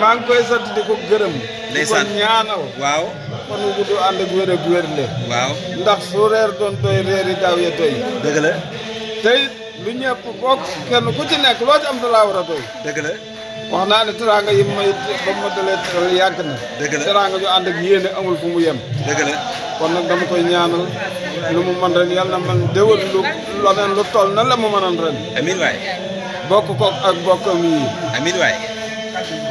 maa ngi koy sant di ko gërëm. di ko ñaanal. waaw fan wu gudd ànd ak wér ak wér le. waaw ndax su reer doon tooy reer yi daaw ya tooy. dëgg la. tey lu ñëpp bokk kenn ku ci nekk loo ci am da laa war a doy. dëgg la. wax naa ne teraanga yi may ba ma dalee teral yàgg na dëgg la teraanga ju ànd ak yéene amul fu mu yem dëgg la kon nag dama koy ñaanal lu mu man ren yàlla na man déwén lu loneen lu toll na la mu mënoon ren amiin waay bokk ko ak bokkam yi amiin waay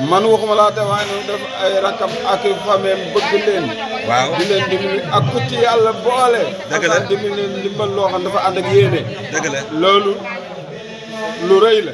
man waxuma laa def waaye nag def ay rakam ak i fameem bëgg leen waaw di leen dimbali ak ku ci yàlla boole Dëgg la. ak dimbali leen ndimbal loo xam dafa ànd ak yéene dëgg la loolu lu rëy la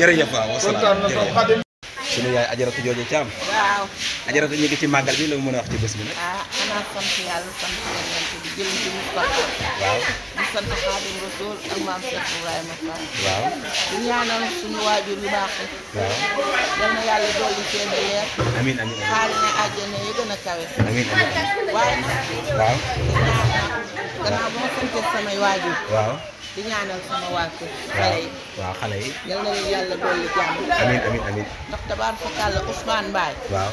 jërëjëf waaw wasalaam jërëjëf sunu yaay ajaratu jooju caam waaw ajaratu ñu ngi ci màggal bi la mu mën a wax ci bés bi nag ah xanaa sant yàlla sant yonent bi jël ci Moustapha waaw di sant Xaadim Rasul ak maam Cheikh Ibrahima Fall waaw di ñaanal suñu waajur yu baax yi waaw yal na yàlla dolli seen i leer amin amin amin xaari na àjjana yi gën a kawe amin amin waaye nag waaw gannaaw ba ma sante samay waajur waaw di ñaanal sama waa kër xale yi waaw xale yi. yal na leen yàlla dolli jàmm. amiin amiin amiin. ndax tabaar fa kàlla Ousmane Mbaye. waaw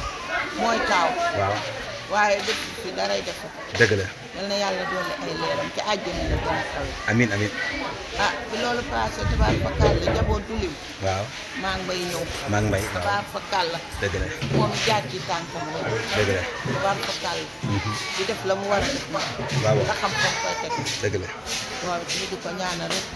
mooy taaw. waaw waaye def fi daray def. dëgg la. yal na yàlla dolli ay leeram ci àjjana la gën a kawe. amiin amiin. ah bi loolu passé tabaar fa kàlla jaboot du lim. waaw maa ngi bay ñëw. maa ngi mbay waaw tabaar fa kàlla. dëgg la moom jaar ci tànkam la. dëgg la. tabaar fa kàlla. Mhm. di def la mu war a def moom. waaw nga xam xam koy teg. dëgg la. waaw ñu di ko ñaanal rek.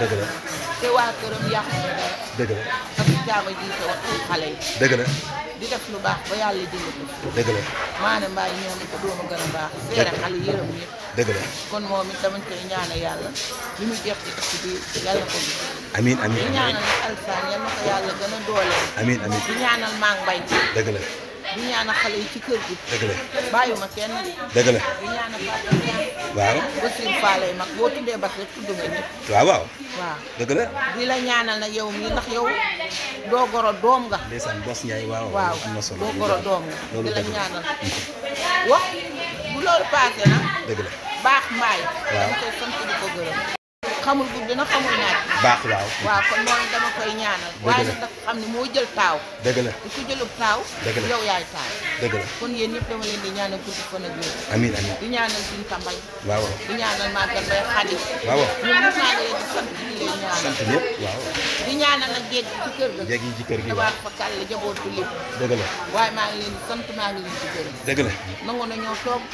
dëgg la te waa këram yàq na dara dëgg la parce que jaama jiite wax ay xale yi dëgg la di def lu baax ba yàlla jënd ko dëgg la maanaam mbaa ñëw na ko dooma gën a baax seere xale yërëm ñëpp dëgg la kon moom it damañ koy ñaanal yàlla li mu jeex ci ëpp bi yàlla ko gis amiin di amiin ñaanal nag alsaan yal na ko yàlla gën a dooleel amiin amiin di ñaanal maa ngi mbay dëgg la di ñaanal xale yi ci kër gi. dëgg la bàyyiwuma kenn. dëgg la di ñaanal papa waaw Basiir Faale mag boo tuddee bas rek tudd nga ñëpp. waaw waaw. waaw dëgg la. di la ñaanal nag yow mii ndax yow doo goro doom nga. ndeysaan Bas Ndiaye waaw. waaw am na solo doo goro doom nga. loolu di la dëgg la ñaanal. wax bu loolu paase na dëgg la. baax mbaay. Waaw. dama koy sant di ko gërëm. xamul guddi na xamul naaj. baax waaw. waaw kon mooy dama koy ñaanal. waaye nag dafa xam ne moo jël taaw. dëgg la ku jëlub taaw. dëgg la yow yaay taaw. dëgg la kon yéen ñëpp dama leen di ñaanal guddi fan ak yéen. amiin amiin di ñaanal suñu tambay. waaw di ñaanal màggal bay xadi. waaw ñun ñëpp maa ngi leen di sant di leen ñaanal. sant ñëpp waaw. di ñaanal nag jéeg ci kër ga. jéeg yi ci kër gi waaw damaa fa kàll jabootu lépp. dëgg la waaye maa ngi leen di sant maa ngi leen di gërëm. dëgg la nangu na ñoo toog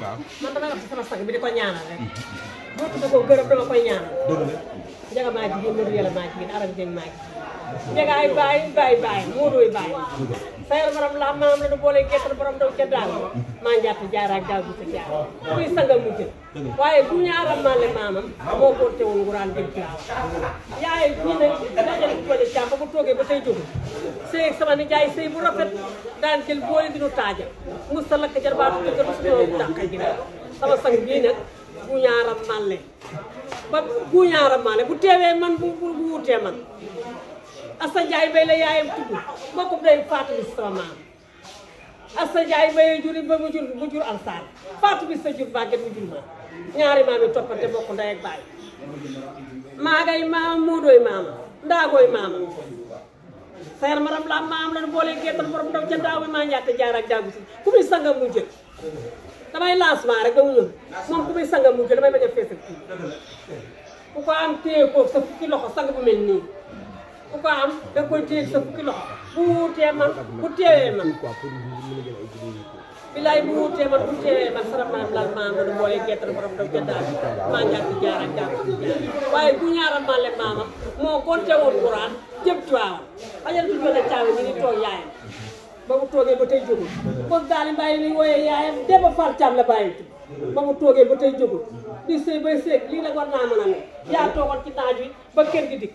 waaw man damay wax ci sama sang bi di ko ñaanal rek. boo tudd ko gërëm dama koy ñaanal. dëgg la. njaga maa jigéen mënu yàlla maa jigéen aram jëng maa jigéen. njaga ay baay baay baay moo dooy baay. sayal borom laa maam la nu boole gerte borom daw ca daal. maa njaat jaara ak daaw bi sa jaar. kuy sangal mu jël. waaye bu ñu aram maa le maamam. moo ko teewul nguraan dégg gaaw. yaay ñi ne dajale ko ne càmm ba mu toogee ba tey jógul. sëy ak sama nijaay sëy bu rafet daan jël boole di nu taajal. mu sa lakk jarbaatu ko gëm suñu dàqal gi sama sang bii nag bu ñaaram màlle ba bu ñaaram màlle bu teewee man bu bu bu wutee man Assa Ndiaye bay la yaayam tudd mbokku day Fatou bi sama maam Assa Ndiaye bay la juri ba mu jur mu jur Alsaan Fatou bi sa jur bàgget mu jur ma ñaari maam yi toppante bokk ndey ak baay maagay maam muudooy maam ndaagooy maam sayar maram la am ma am lan boolee geetal borom ndaw ca daaw bi maa njàkk jaar ak jàggu si ku muy sangam mu jël damay lancement rek damu ñëw moom ku muy sangam mu jël damay bañ a fees ak kii ku ko am téye ko sa fukki loxo sang bu mel nii ku ko am da koy téye sa fukki loxo bu wutee man bu teewee man bilaay bu wutee man bu teewee man sama maam laal maa mën a booyee gerte borom daf jëndaat maa njàkk jaar ak jàpp waaye bu ñaara male maama moo konte woon Quraan jëm Tiwaawan ajal du jële caawe mi ngi toog yaayam ba mu toogee ba tey jógul kon daal di bàyyi li wooyee yaayam Demba Fall Thiam la bàyyi tudd ba mu toogee ba tey jógul di sëy bay sëy lii nag war naa mën a ne yaa toogoon ci naaj wi ba kër gi dikk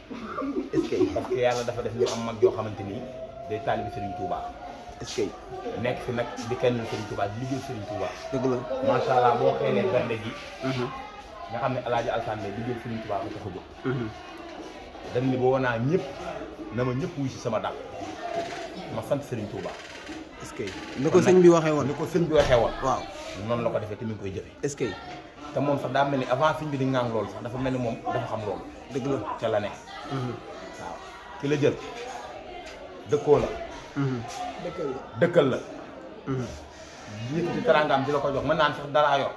est-ce que parce que yàlla dafa def ñu am mag yoo xamante ni day taalibi Serigne Touba. est-ce que nekk fi nag di kenn Serigne Touba di liggéey Serigne Touba. dëgg la macha allah boo xeelee bernde gi. Mhm. nga xam ne El Hadj Alassane Mbaye liggéey Serigne Touba ko tax a jóg. Mhm. dañ ni boo naa ñëpp na ma ñëpp wuy si sama dàq ma sant Serigne Touba. est-ce que ni ko sëñ bi waxee woon ni ko sëñ bi waxee woon. waaw noonu la ko defee te mi ngi koy jëfe est-ce que te moom sax daa mel ni avant film bi di ngang loolu sax dafa mel ni moom dafa xam loolu dëgg la ca la ne mhm. waaw ki la jël dëkkoo la mhm. dëkkal la dëkkal la mhm. nit di teraangaam di la ko jox mën naan sax dalaa yor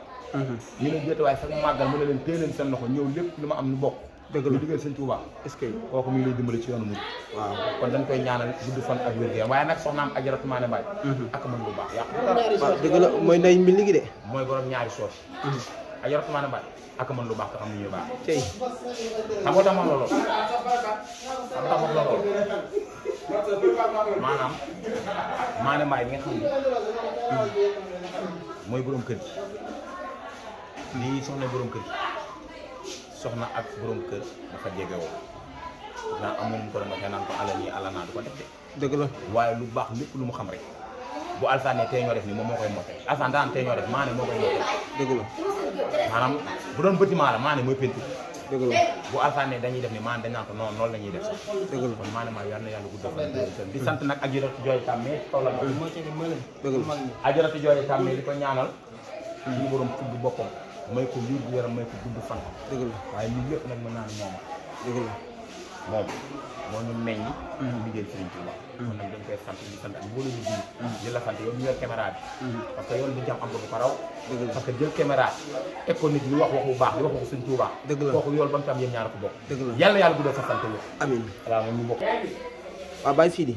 ñu ne jëte waaye sax màggal mu ne leen téye leen seen loxo ñëw lépp lu ma am ñu bokk dëgg la liggéeyal sëñ Tuubaa est-ce que kooku mi ngi lay dimbali ci yoonu murid waaw kon dañ koy ñaanal gudd fan ak wér gu yaram waaye nag soxnaam Ajaratu Maane Mbaay ak mën lu baax yàqu waaw dëgg la mooy nday mbi ligi de mooy borom ñaari soos Ajaratu Maane Mbaay ak mën lu baax te xam ni ñuy baax tey xam nga tax ma loolu xam nga tax ma loolu maanaam Maane Mbaay bi nga xam ne mooy borom kër gi lii soxna borom kër gi soxna ak borom kër dafa jege woon naa amoon ko doon waxee naan ko alal yi alal naa du ko def de. dëgg la waaye lu baax lépp lu mu xam rek bu Alsaan ne tey ñoo def nii moom moo koy motte Alsaan daan tey ñoo def maa ne moo koy motte. dëgg la maanaam bu doon bâtiment la maa ne mooy peinture. dëgg la bu Alsaan ne dañuy def nii maa ne dañ naan ko non noonu la ñuy def sax. dëgg la kon maa ne maa yal na yàlla guddal fan di sant nag ak yéen a jooy tàmmee kaw la. dëgg la ajaratu jooy tàmmee di ko ñaanal suñu borom tudd boppam may ko wér gu yaram may ko gudd fan dëgg la waaye lii lépp nag mën naa ne mooma dëgg la moom moo ñu meññ ñu liggéey Sëriñ Tuuba kon nag dañ koy sant di sant ak mbooloo ñu dund di la sant yow ñu yor caméra bi parce que yoon bi jam am nga bu ko raw dëgg la parce que jël caméra teg ko nit ñu wax waxu baax di wax waxu Sëriñ Tuuba Dëgg la. kooku yool ba mu tam yéen ñaar ko bokk dëgg la yàlla yàlla guddal sa sant yow amin waaw moom ñu bokk waaw Baye Sidi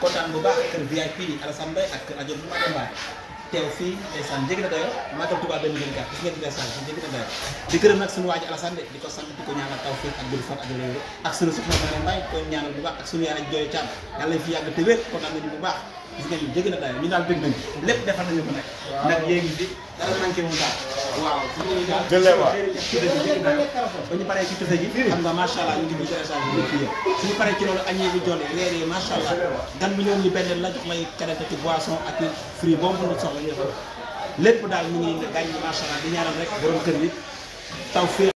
kontaan bu baax kër VIP Alassane Mbaye ak kër Adjo bu Mada Mbaye teew fii ndeysaan jéggi na dayo màggal Touba 2024 gis ngeen ndeysaan fi jéggi na dayo di gërëm nag suñu waa ji Alassane de di ko sant di ko ñaanal taw fii ak gudd fan ak léegi ak suñu soxna Mada Mbaye ko ñaanal bu baax ak suñu yaay Jooy Caam yàlla fi yàgg te wér kontaan nañu bu baax gis ngeen ñu jéggi na dayo ñu daal bëgg nañu lépp defal nañu ko nag nag yéegi bi dara manqué wu daal waaw fu mu ne daal Jëlee waay. tuddee bi jëkk daal ba ñu paree ci tuddee gi xam nga macha allah ñu ngi ci échange bi lépp yëpp suñu paree ci loolu añee bi jolli reer yi macha allah gan bu ñëw ñu benn la jox lay canette ci boisson ak fruit boo mën a soxla ñu defal lépp daal ñu ngi gàññ macha allah di ñaanal rek borom kër yi taw féex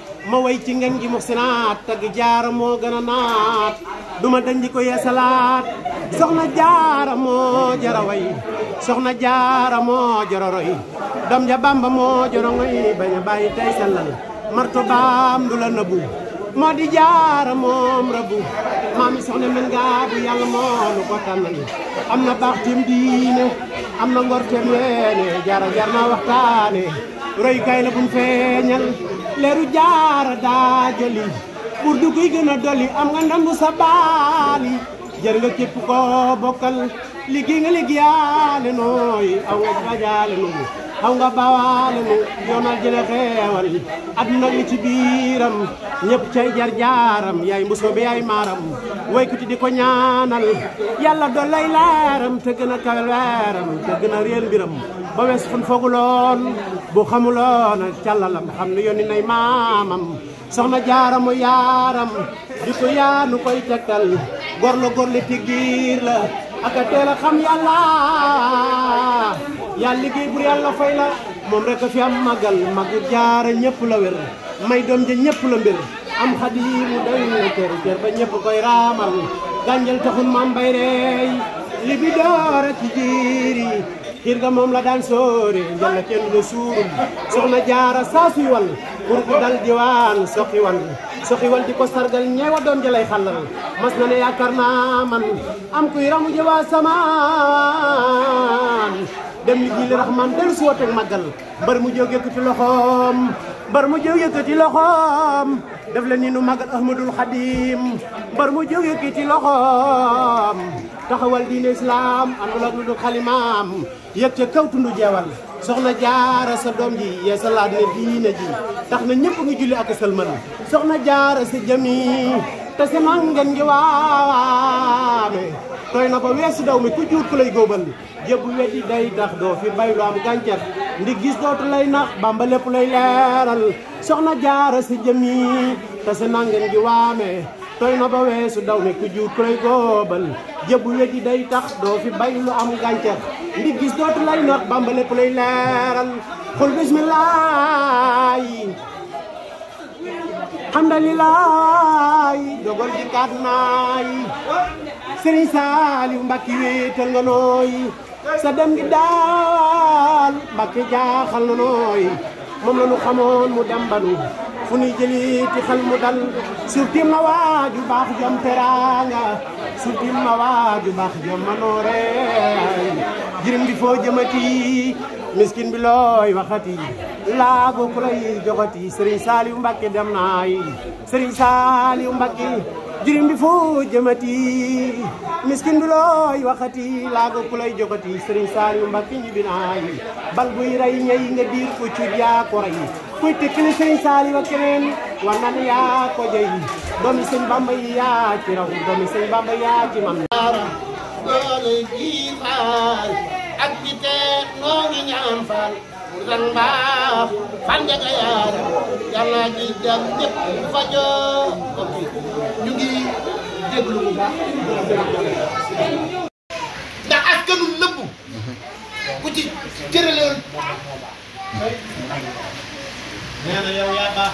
ma way ci ngeen gi muxsinaat tagg jaara moo gën a naat duma dañ di ko yeesalaat soxna jaara moo jara way soxna jaara moo jara roy doom ja bamba moo jara ngoy bañ a bàyyi tey sellal marto baam du la nëbbu moo di jaara moom rabbu maam yi soxna mel nga bu yàlla moo nu ko tànnal am na baax tim diine am na ngor tem yeene jaara jar naa waxtaane royukaay la buñ feeñal leeru jaara daa joli pour du koy gën a dolli am nga ndam sa baali jër nga képp koo bokkal liggéey nga liggéeyaale nooy aw nga bajaale nu aw nga bawaale nu yoonal jële xeewal adduna li ci biiram ñëpp cay jar jaaram yaay mbusoo bi yaay maaram waykuti di ko ñaanal yàlla dool lay laaram te gën a kawel weeram te gën a réel mbiram ba wees fun fooguloon bu xamuloon càllalam xam ne yónni nay maamam soxna jaaramu yaaram di ko yaanu koy tegtal gor la gor li tiggiir la ak a teel a xam yàlla yàlla liggéey bur yàlla fay la moom rek a fi am magal magu jaara ñëpp la wér may doom ja ñëpp la mbir am xadiimu day na kër kër ba ñëpp koy raamal gànjal taxul maam bay reey li bi door a ci jiir yi xiir nga moom la daan sóore njël la kenn la suurul soxna jaara saa suy wal pour ku dal diwaan soxi wal soxi wal di ko sargal ñeewa doom jëlay xàllal mas na ne yaakaar naa man am kuy ramu jëwaa samaan dem li jiili raxmaan dellu si wooteeg màggal mbar mu jóg yëkkati loxoom mbar mu jóg yëkkati loxoom def la ni nu màggal ahmadul xadim mbar mu jóg yëkkati loxoom taxawal diine islaam àndul ak lu dul xalimaam yëg ca kaw tundu jeewal soxna jaara sa doom ji yee sa laat ne diine ji tax na ñëpp ngi julli ak sëlmal soxna jaara sa jëmi te sama ngeen ngi waame tooy na ko weesu daw mi ku juut ku lay góobal jëbu weddi day tax doo fi bay lu am gàncax ndi gis dootu lay nax bamba lépp lay leeral soxna jaara si jëmi te si nangen gi waame tooy na ba weesu daw ne ku jiw ku lay góobal jëbu weddi day tax doo fi bay lu am gàncax ndi gis dootu lay nax bamba lépp lay leeral xul bismillaahi alhamdulilah dogal ji kaat naay Serigne Saliou Mbacké wéetal nga nooy sa dem gi daal Mbacké jaaxal na nooy moom la ñu xamoon mu dem banu fu ñuy jëli ci xel mu dal surtout ma waaju baax jom teraanga surtout ma waaju baax jom manoore jirim bi foo jëmati miskin bi looy waxati laa bokk la yi joxati Serigne Saliou Mbacké dem naa yi Serigne Saliou Mbacké jirim bi foo jëmati miskin du looy waxati laa bokk lay joxati Serigne Saliou Mbacké ñibbi naa yi bal buy rey ñay nga diir ko ci jaa ko rey kuy tekkili Serigne Saliou ak keneen war na ne yaa ko jëy doomi sëñ Bamba yi yaa ci raw doomi sëñ Bamba yaa ci man doole ji faal ak ñi tee noo ngi ñaan faal lan mbaax fan njëkk a yaar yàlla ji jàmm ñëpp fa joo ok ñu ngi déglu bu baax ndax askanu nëbb ku ci cërale nee na yow yaa baax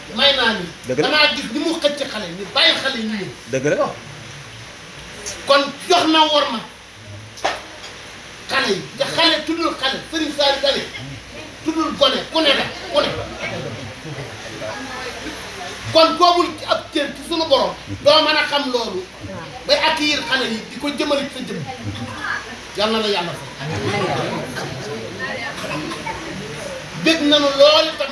may naa ñu. dëgg la damaa gis ni mu xëcc xale ñu bàyyi xale yi ñu ñëw. dëgg la kon jox na war ma xale yi te xale tuddul xale Serigne Sall Dale tuddul gone ku ne la ku ne kon boobul ci ab cër ci sunu borom doo mën a xam loolu bay accueillir xale yi di ko jëmale ci sa jëm yal na la yàlla fa dégg nañu loolu tam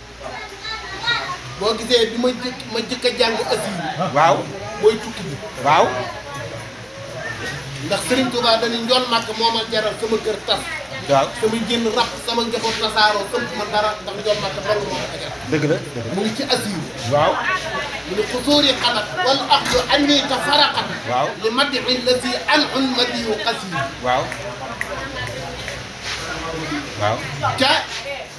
boo gisee bi ma jëkk ma jëkk a jàng assis waaw mooy tukki bi waaw ndax Sëriñ Tuubaa dañu njool màkk moo ma jaral sama kër tas waaw sama génn rab sama njaboot tasaaroo sëmp ma dara ndax njool màkk loolu moo ma ko jaral dëgg la dëgg la mu ngi ci assis waaw mu ne xusuuri xalat wal axdu anni ka faraqat waaw li maddi la si an un madiyu xasir waaw waaw ca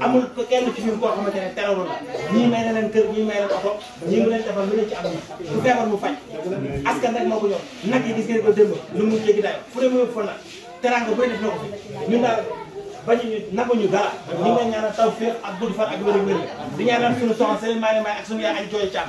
amul ko kenn ci ñun koo xamante ne terewul la ñii may na leen kër ñii may na leen oto ñii mu leen defal lu ne ci àdduna bu feebar mu faj askan rek moo ko ñor nag yi gis ngeen ko démb lu mu jéggi dayo fu ne mu fa nag teranga bu ne def na ko fi ñun daal bañu ñu nagu ñu dara ñu ngi leen ñaanal tawfeex ak gudd fan ak wér-wér di ñaanal suñu soxna Serigne Mané Mbaye ak suñu yaay ak Jooy Thiam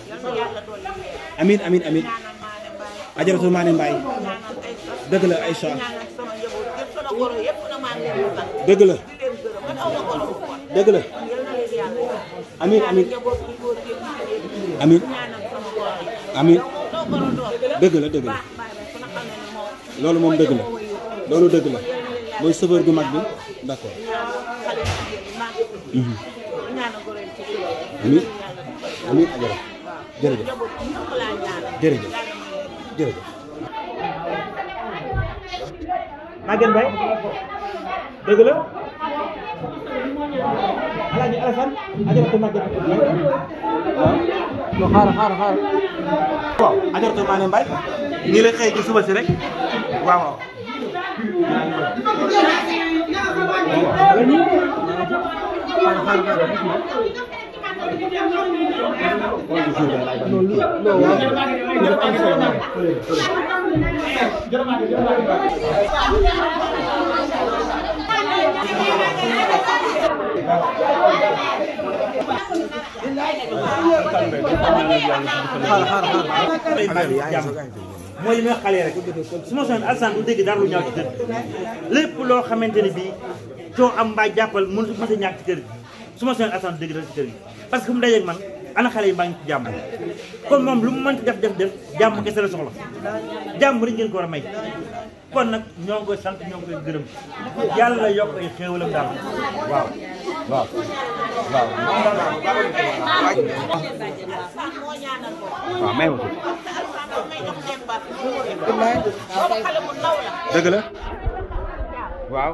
amin amin amin ajaratu maane mbaay dëgg la Aïcha dëgg la dëgg la amin amin amin amin dëgg la dëgg la loolu moom dëgg la loolu dëgg la mooy chauffeur gu mag bi d'accord mhm. amiin amiin ajara jërëjëf jërëjëf jërëjëf Maguette Mbaye dëgg la alaaji Alassane ajaratu Maguette Mbaye waaw non xaaral xaaral xaaral waaw ajaratu Mané Mbaye nii la xëy ci suba si rek waaw waaw xaaral xaaral mooy li may wax xale rek su ma soxla Alassane du dégg dara lu ñaaw ci kër lépp loo xamante ne bii coo am mbaa jàppal mënut a ñàkk ci kër su ma soxla attente dëgg rek ci kër gi parce que mu dajeeg man ana xale yi maa ngi ci jàmm kon moom lu mu mënti def def def jàmm kese la soxla jàmm rek ngeen ko war a may kon nag ñoo ngi koy sant ñoo ngi koy gërëm yàlla yokk ay xéewalam daal waaw waaw waaw waaw may ma tuuti dëgg la waaw